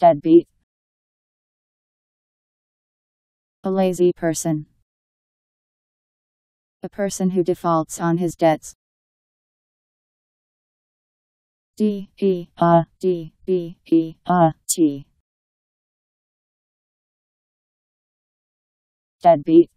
Deadbeat. A lazy person. A person who defaults on his debts. D E A D B E A T. Deadbeat.